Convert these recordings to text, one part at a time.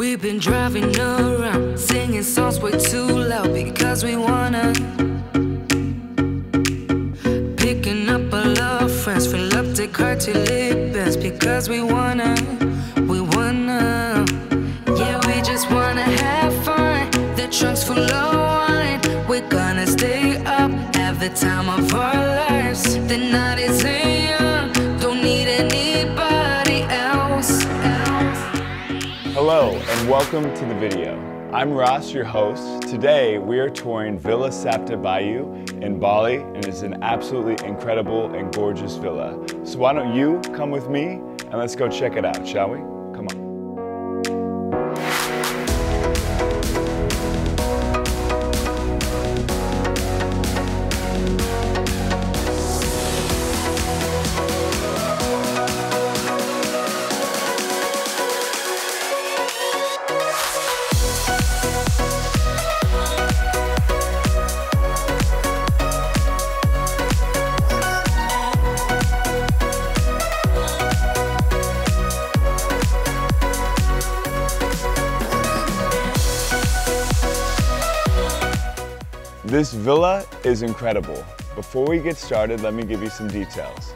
We've been driving around, singing songs way too loud because we wanna. Picking up all our friends, fill up the car till because we wanna. We wanna. Yeah, we just wanna have fun. The trunk's full of wine. We're gonna stay up, have the time of our lives. The night is young, Hello and welcome to the video. I'm Ross, your host. Today we are touring Villa Sapta Bayu in Bali and it's an absolutely incredible and gorgeous villa. So why don't you come with me and let's go check it out, shall we? This villa is incredible. Before we get started, let me give you some details.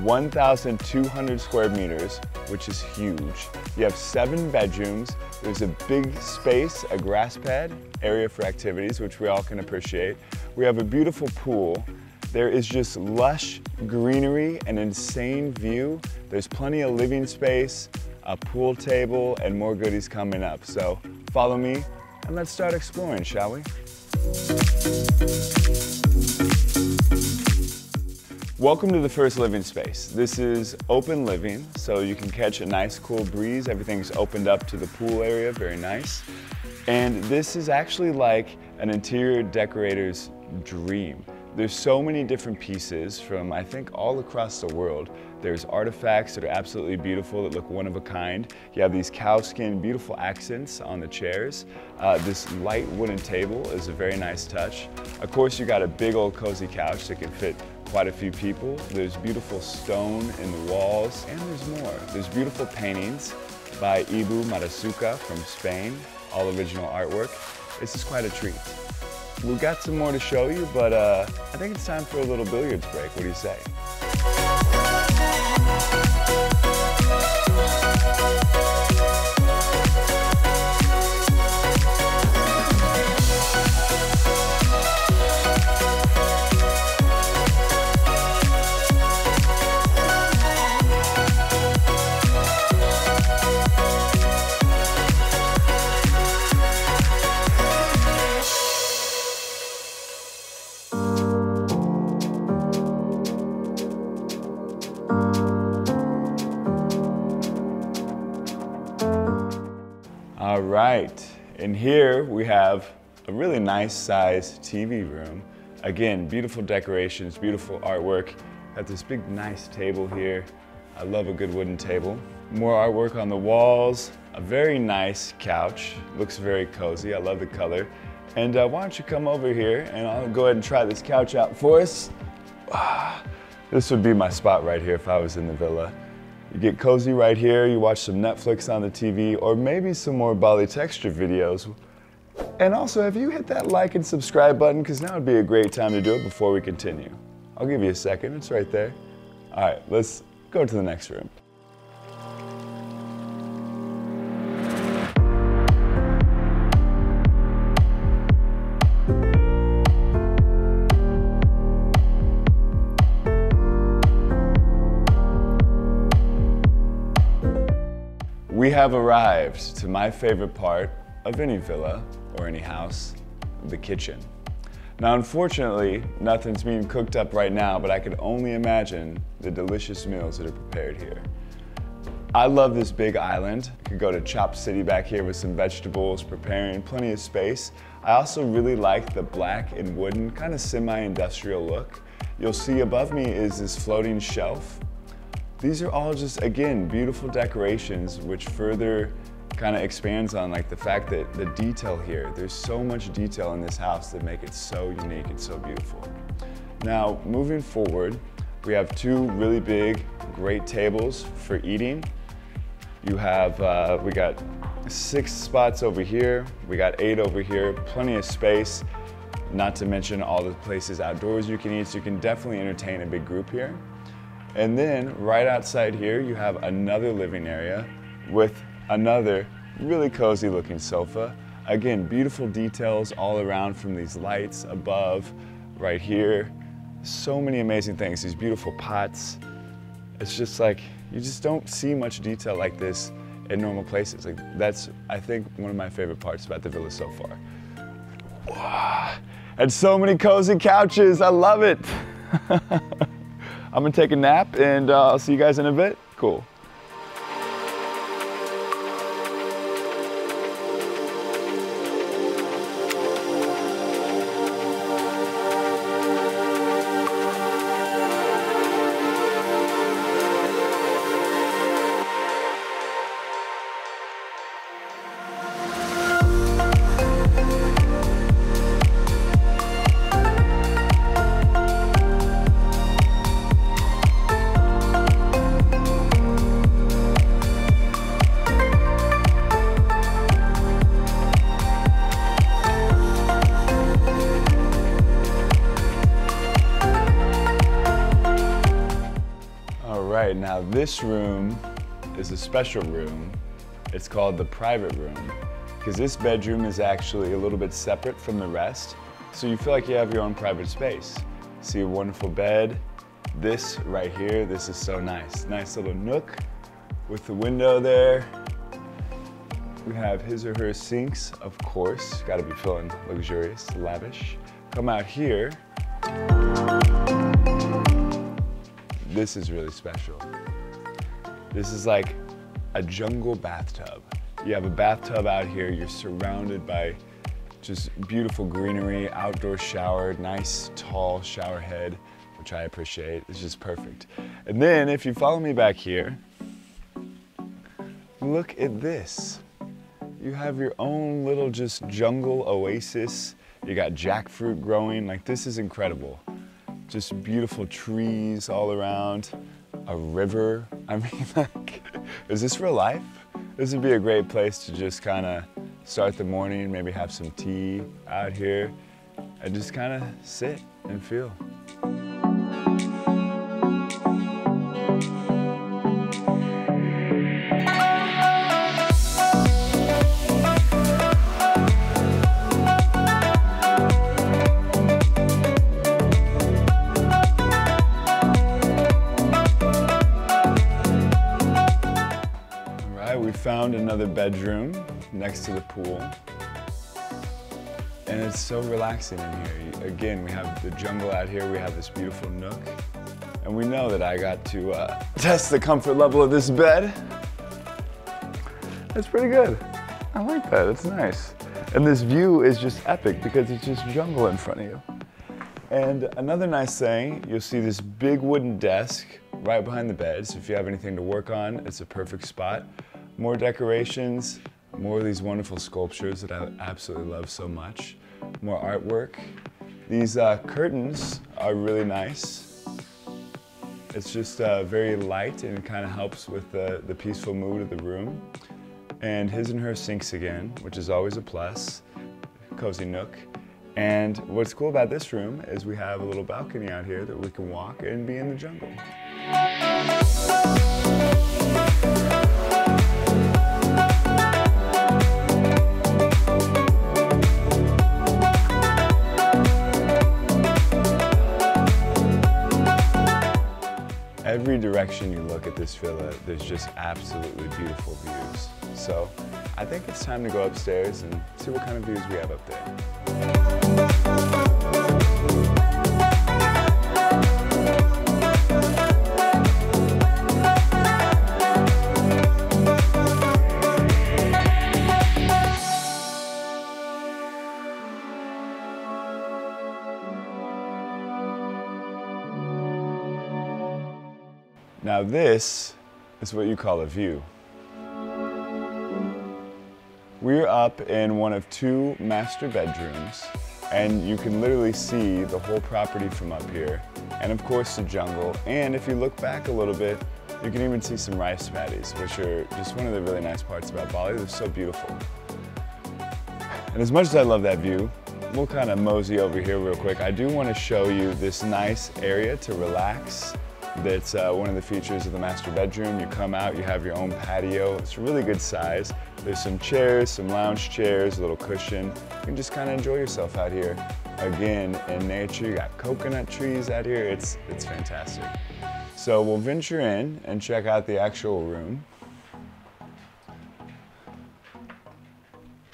1,200 square meters, which is huge. You have seven bedrooms. There's a big space, a grass pad, area for activities, which we all can appreciate. We have a beautiful pool. There is just lush greenery, an insane view. There's plenty of living space, a pool table, and more goodies coming up. So follow me and let's start exploring, shall we? Welcome to the first living space. This is open living, so you can catch a nice cool breeze. Everything's opened up to the pool area, very nice. And this is actually like an interior decorator's dream. There's so many different pieces from, I think, all across the world. There's artifacts that are absolutely beautiful that look one of a kind. You have these cowskin, beautiful accents on the chairs. Uh, this light wooden table is a very nice touch. Of course, you got a big old cozy couch that can fit quite a few people. There's beautiful stone in the walls, and there's more. There's beautiful paintings by Ibu Mersuka from Spain, all original artwork. This is quite a treat. We've got some more to show you, but uh, I think it's time for a little billiards break. What do you say? Right, and here we have a really nice sized TV room. Again, beautiful decorations, beautiful artwork. Got this big nice table here. I love a good wooden table. More artwork on the walls, a very nice couch. Looks very cozy, I love the color. And uh, why don't you come over here and I'll go ahead and try this couch out for us. This would be my spot right here if I was in the villa. You get cozy right here, you watch some Netflix on the TV, or maybe some more Balitecture videos. And also, have you hit that like and subscribe button? Because now would be a great time to do it before we continue. I'll give you a second, it's right there. All right, let's go to the next room. We have arrived to my favorite part of any villa or any house, the kitchen. Now, unfortunately, nothing's being cooked up right now, but I can only imagine the delicious meals that are prepared here. I love this big island. I could go to Chop City back here with some vegetables, preparing plenty of space. I also really like the black and wooden, kind of semi-industrial look. You'll see above me is this floating shelf these are all just, again, beautiful decorations which further kind of expands on like the fact that the detail here, there's so much detail in this house that make it so unique and so beautiful. Now, moving forward, we have two really big, great tables for eating. You have, uh, we got six spots over here. We got eight over here, plenty of space. Not to mention all the places outdoors you can eat, so you can definitely entertain a big group here. And then right outside here, you have another living area with another really cozy looking sofa. Again, beautiful details all around from these lights above, right here. So many amazing things, these beautiful pots. It's just like, you just don't see much detail like this in normal places. Like that's, I think, one of my favorite parts about the villa so far. And so many cozy couches, I love it. I'm gonna take a nap and uh, I'll see you guys in a bit. Cool. Right, now this room is a special room. It's called the private room because this bedroom is actually a little bit separate from the rest. So you feel like you have your own private space. See a wonderful bed. This right here, this is so nice. Nice little nook with the window there. We have his or her sinks, of course. Gotta be feeling luxurious, lavish. Come out here. This is really special. This is like a jungle bathtub. You have a bathtub out here, you're surrounded by just beautiful greenery, outdoor shower, nice tall shower head, which I appreciate. It's just perfect. And then if you follow me back here, look at this. You have your own little just jungle oasis. You got jackfruit growing, like this is incredible. Just beautiful trees all around, a river. I mean, like, is this real life? This would be a great place to just kind of start the morning, maybe have some tea out here, and just kind of sit and feel. Found another bedroom next to the pool. And it's so relaxing in here. Again, we have the jungle out here. We have this beautiful nook. And we know that I got to uh, test the comfort level of this bed. That's pretty good. I like that, it's nice. And this view is just epic because it's just jungle in front of you. And another nice thing, you'll see this big wooden desk right behind the bed. So if you have anything to work on, it's a perfect spot. More decorations, more of these wonderful sculptures that I absolutely love so much. More artwork. These uh, curtains are really nice. It's just uh, very light and kind of helps with the, the peaceful mood of the room. And his and her sinks again, which is always a plus. Cozy nook. And what's cool about this room is we have a little balcony out here that we can walk and be in the jungle. Every direction you look at this villa, there's just absolutely beautiful views. So I think it's time to go upstairs and see what kind of views we have up there. Now this is what you call a view. We're up in one of two master bedrooms and you can literally see the whole property from up here and of course the jungle and if you look back a little bit You can even see some rice paddies, which are just one of the really nice parts about Bali. They're so beautiful. And as much as I love that view, we'll kind of mosey over here real quick. I do want to show you this nice area to relax. That's uh, one of the features of the master bedroom. You come out, you have your own patio. It's a really good size. There's some chairs, some lounge chairs, a little cushion. You can just kind of enjoy yourself out here. Again, in nature, you got coconut trees out here. It's, it's fantastic. So we'll venture in and check out the actual room.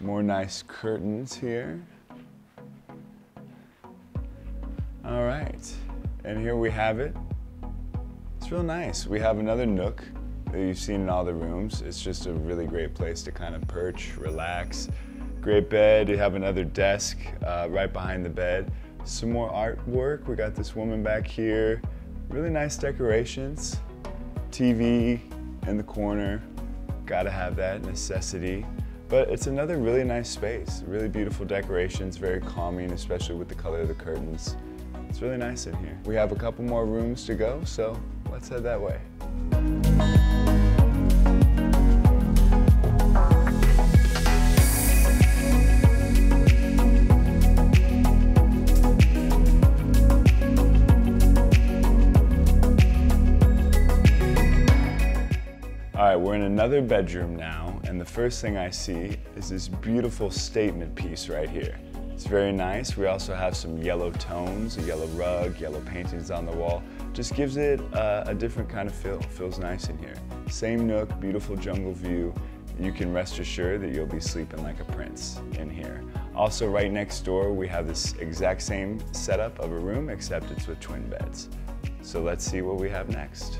More nice curtains here. All right, and here we have it. It's real nice. We have another nook that you've seen in all the rooms. It's just a really great place to kind of perch, relax. Great bed, you have another desk uh, right behind the bed. Some more artwork. We got this woman back here. Really nice decorations. TV in the corner. Gotta have that necessity. But it's another really nice space. Really beautiful decorations, very calming, especially with the color of the curtains. It's really nice in here. We have a couple more rooms to go, so let's head that way. All right, we're in another bedroom now, and the first thing I see is this beautiful statement piece right here. It's very nice. We also have some yellow tones, a yellow rug, yellow paintings on the wall. Just gives it a, a different kind of feel. Feels nice in here. Same nook, beautiful jungle view. You can rest assured that you'll be sleeping like a prince in here. Also right next door, we have this exact same setup of a room, except it's with twin beds. So let's see what we have next.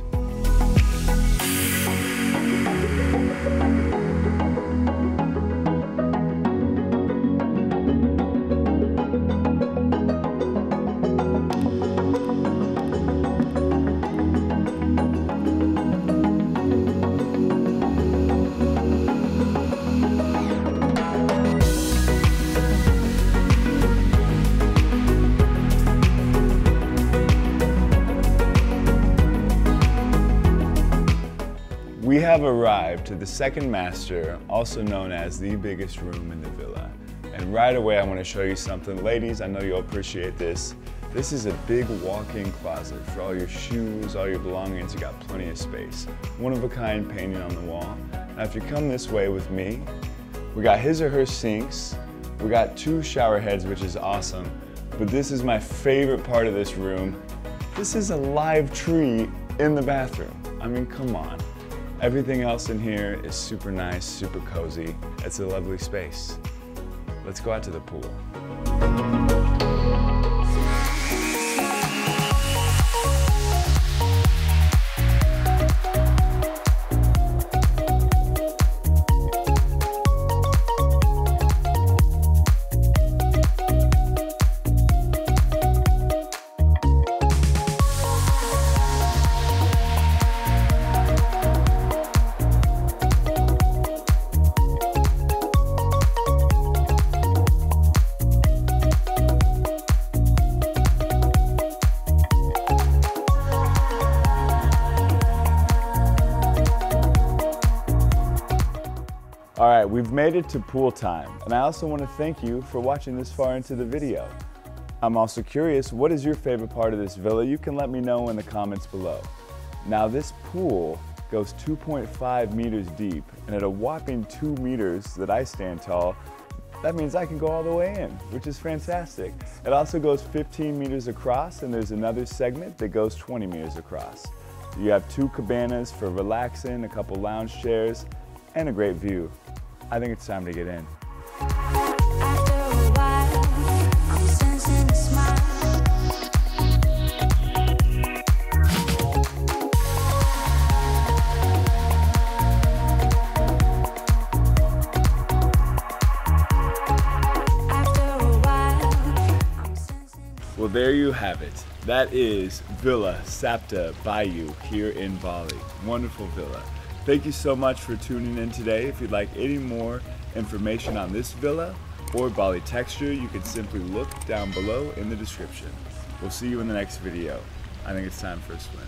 Have arrived to the second master, also known as the biggest room in the villa. And right away I want to show you something. Ladies, I know you'll appreciate this. This is a big walk-in closet for all your shoes, all your belongings. You got plenty of space. One of a kind painting on the wall. Now if you come this way with me, we got his or her sinks. We got two shower heads, which is awesome. But this is my favorite part of this room. This is a live tree in the bathroom. I mean, come on. Everything else in here is super nice, super cozy. It's a lovely space. Let's go out to the pool. We've made it to pool time, and I also want to thank you for watching this far into the video. I'm also curious, what is your favorite part of this villa? You can let me know in the comments below. Now this pool goes 2.5 meters deep, and at a whopping two meters that I stand tall, that means I can go all the way in, which is fantastic. It also goes 15 meters across, and there's another segment that goes 20 meters across. You have two cabanas for relaxing, a couple lounge chairs, and a great view. I think it's time to get in. Well, there you have it. That is Villa Sapta Bayu here in Bali. Wonderful villa. Thank you so much for tuning in today. If you'd like any more information on this villa or Balitecture, you can simply look down below in the description. We'll see you in the next video. I think it's time for a swim.